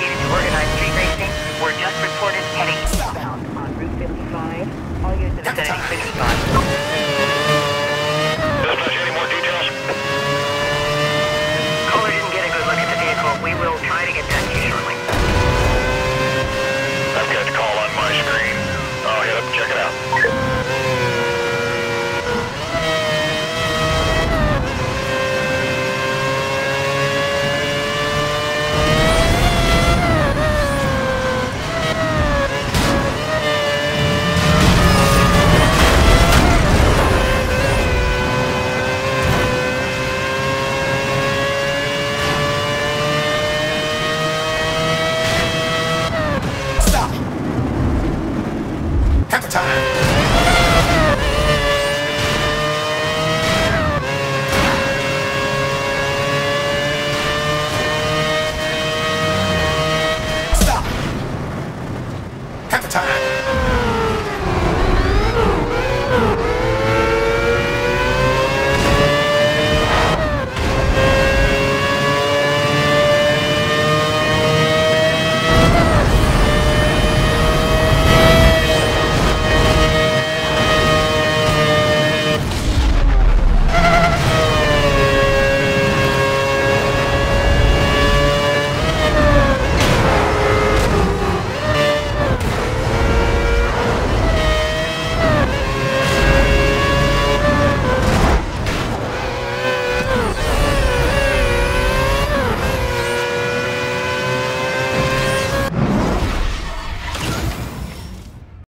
located to. Have a time!